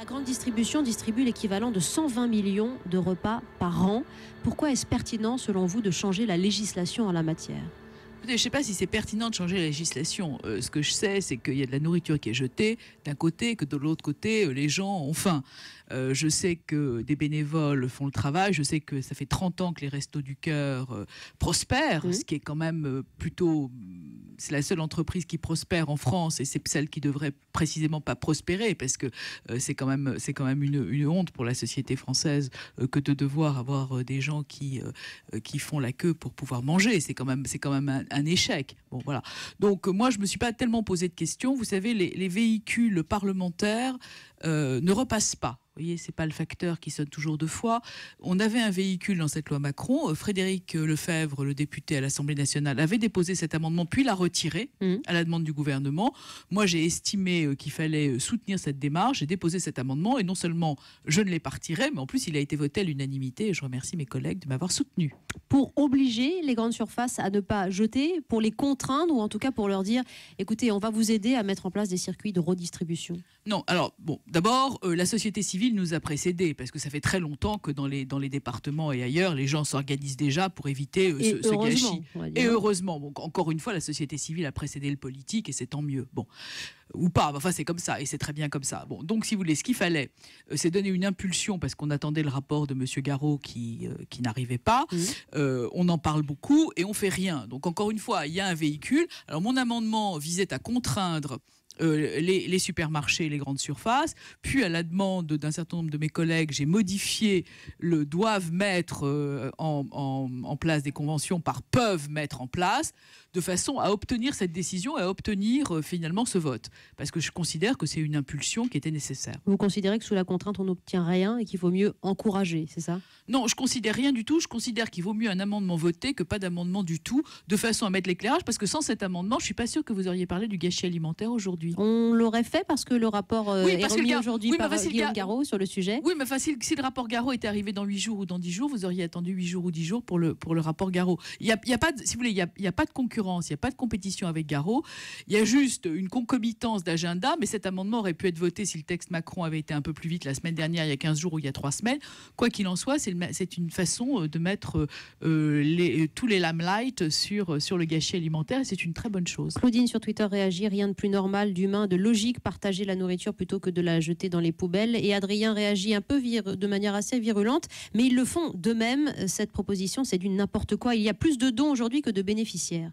La grande distribution distribue l'équivalent de 120 millions de repas par an. Pourquoi est-ce pertinent, selon vous, de changer la législation en la matière? Je ne sais pas si c'est pertinent de changer la législation. Euh, ce que je sais, c'est qu'il y a de la nourriture qui est jetée d'un côté, que de l'autre côté, euh, les gens ont faim. Euh, je sais que des bénévoles font le travail. Je sais que ça fait 30 ans que les restos du cœur prospèrent, ce qui est quand même plutôt c'est la seule entreprise qui prospère en France et c'est celle qui devrait précisément pas prospérer parce que euh, c'est quand même c'est quand même une, honte pour la société française euh, que de devoir avoir euh, des gens qui qui font la queue pour pouvoir manger. C'est quand même c'est quand même un, échec. Bon voilà. Donc moi je me suis pas tellement posé de questions. Vous savez les, les véhicules parlementaires ne repassent pas voyez, c'est pas le facteur qui sonne toujours deux fois. On avait un véhicule dans cette loi Macron. Euh, Frédéric Lefebvre, le député à l'Assemblée nationale, avait déposé cet amendement, puis l'a retiré mmh. à la demande du gouvernement. Moi, j'ai estimé euh, qu'il fallait euh, soutenir cette démarche. J'ai déposé cet amendement et non seulement je ne l'ai pas retiré, mais en plus, il a été voté à l'unanimité. Et je remercie mes collègues de m'avoir soutenu. Pour obliger les grandes surfaces à ne pas jeter, pour les contraindre ou en tout cas pour leur dire, écoutez, on va vous aider à mettre en place des circuits de redistribution? Non, alors bon, d'abord, la société civile nous a précédés, parce que ça fait très longtemps que dans les, dans les départements et ailleurs, les gens s'organisent déjà pour éviter euh, ce, gâchis. Et heureusement, bon, encore une fois, la société civile a précédé le politique et c'est tant mieux. Bon, ou pas, enfin c'est comme ça et c'est très bien comme ça. Bon, donc si vous voulez, ce qu'il fallait, euh, c'est donner une impulsion parce qu'on attendait le rapport de Monsieur Garot qui, euh, qui n'arrivait pas. Mmh. on en parle beaucoup et on fait rien. Donc encore une fois, il y a un véhicule. Alors mon amendement visait à contraindre euh, les, supermarchés, les grandes surfaces. Puis, à la demande d'un certain nombre de mes collègues, j'ai modifié le doivent mettre euh, en, place des conventions par peuvent mettre en place, de façon à obtenir cette décision et à obtenir euh, finalement ce vote. Parce que je considère que c'est une impulsion qui était nécessaire. Vous considérez que sous la contrainte, on n'obtient rien et qu'il vaut mieux encourager, c'est ça? Non, je considère rien du tout. Je considère qu'il vaut mieux un amendement voté que pas d'amendement du tout, de façon à mettre l'éclairage. Parce que sans cet amendement, je suis pas sûr que vous auriez parlé du gâchis alimentaire aujourd'hui. On l'aurait fait parce que le rapport euh, est remis aujourd'hui par Guillaume Garot sur le sujet. Oui, mais facile, si le rapport Garot était arrivé dans 8 jours ou dans 10 jours, vous auriez attendu 8 jours ou 10 jours pour le, pour le rapport Garot. Il n'y a, pas de, si vous voulez, il y a, pas de concurrence, il n'y a pas de compétition avec Garot. Il y a juste une concomitance d'agenda, mais cet amendement aurait pu être voté si le texte Macron avait été un peu plus vite la semaine dernière, il y a 15 jours ou il y a 3 semaines. Quoi qu'il en soit, c'est une façon euh, de mettre euh, les, tous les lamelights sur, sur le gâchis alimentaire et c'est une très bonne chose. Claudine sur Twitter réagit, rien de plus normal, d'humain, de logique, partager la nourriture plutôt que de la jeter dans les poubelles. Et Adrien réagit un peu de manière assez virulente, mais ils le font de même. Cette proposition, c'est du n'importe quoi. Il y a plus de dons aujourd'hui que de bénéficiaires.